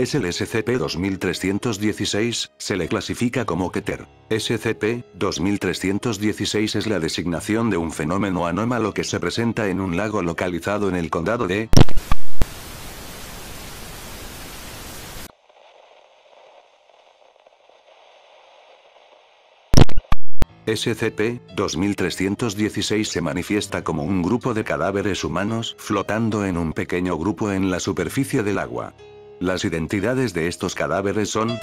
es el SCP-2316, se le clasifica como Keter. SCP-2316 es la designación de un fenómeno anómalo que se presenta en un lago localizado en el condado de... SCP-2316 se manifiesta como un grupo de cadáveres humanos flotando en un pequeño grupo en la superficie del agua. Las identidades de estos cadáveres son...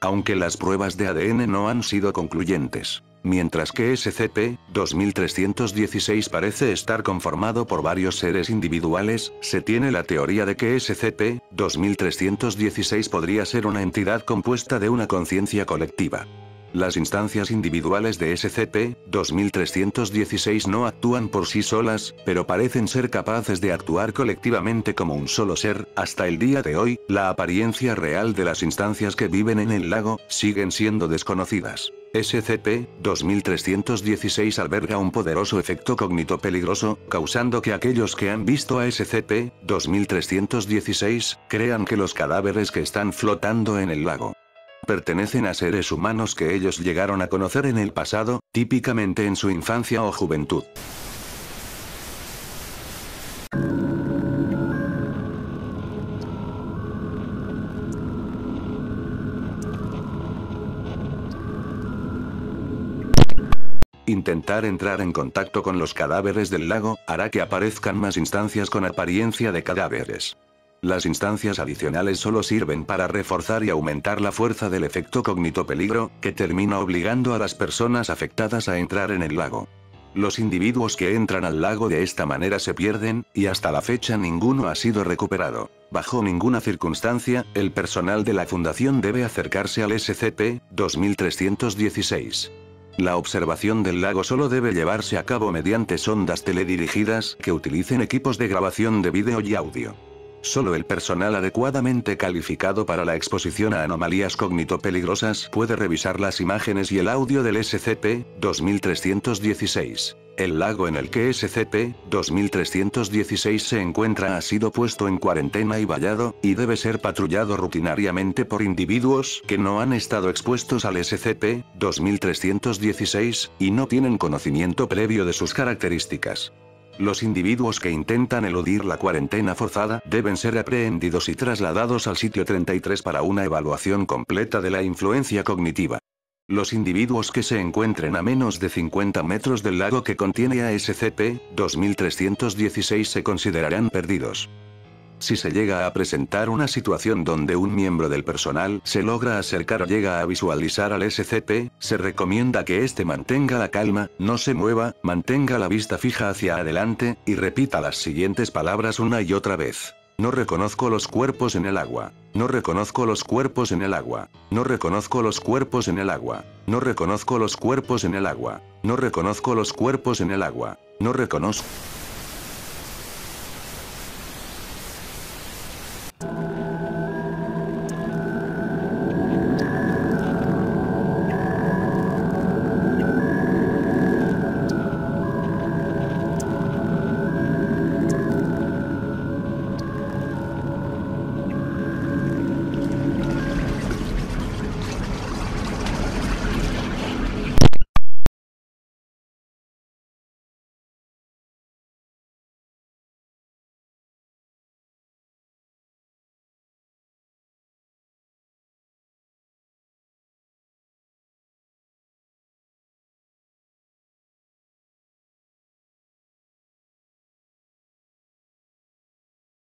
Aunque las pruebas de ADN no han sido concluyentes. Mientras que SCP-2316 parece estar conformado por varios seres individuales, se tiene la teoría de que SCP-2316 podría ser una entidad compuesta de una conciencia colectiva. Las instancias individuales de SCP-2316 no actúan por sí solas, pero parecen ser capaces de actuar colectivamente como un solo ser, hasta el día de hoy, la apariencia real de las instancias que viven en el lago, siguen siendo desconocidas. SCP-2316 alberga un poderoso efecto cognito peligroso, causando que aquellos que han visto a SCP-2316, crean que los cadáveres que están flotando en el lago pertenecen a seres humanos que ellos llegaron a conocer en el pasado, típicamente en su infancia o juventud. Intentar entrar en contacto con los cadáveres del lago, hará que aparezcan más instancias con apariencia de cadáveres. Las instancias adicionales solo sirven para reforzar y aumentar la fuerza del efecto cognito peligro, que termina obligando a las personas afectadas a entrar en el lago. Los individuos que entran al lago de esta manera se pierden, y hasta la fecha ninguno ha sido recuperado. Bajo ninguna circunstancia, el personal de la fundación debe acercarse al SCP-2316. La observación del lago solo debe llevarse a cabo mediante sondas teledirigidas que utilicen equipos de grabación de vídeo y audio. Solo el personal adecuadamente calificado para la exposición a anomalías cognito-peligrosas puede revisar las imágenes y el audio del SCP-2316. El lago en el que SCP-2316 se encuentra ha sido puesto en cuarentena y vallado, y debe ser patrullado rutinariamente por individuos que no han estado expuestos al SCP-2316, y no tienen conocimiento previo de sus características. Los individuos que intentan eludir la cuarentena forzada deben ser aprehendidos y trasladados al sitio 33 para una evaluación completa de la influencia cognitiva. Los individuos que se encuentren a menos de 50 metros del lago que contiene a SCP-2316 se considerarán perdidos. Si se llega a presentar una situación donde un miembro del personal se logra acercar o llega a visualizar al SCP, se recomienda que éste mantenga la calma, no se mueva, mantenga la vista fija hacia adelante, y repita las siguientes palabras una y otra vez. No reconozco los cuerpos en el agua. No reconozco los cuerpos en el agua. No reconozco los cuerpos en el agua. No reconozco los cuerpos en el agua. No reconozco los cuerpos en el agua. No reconozco.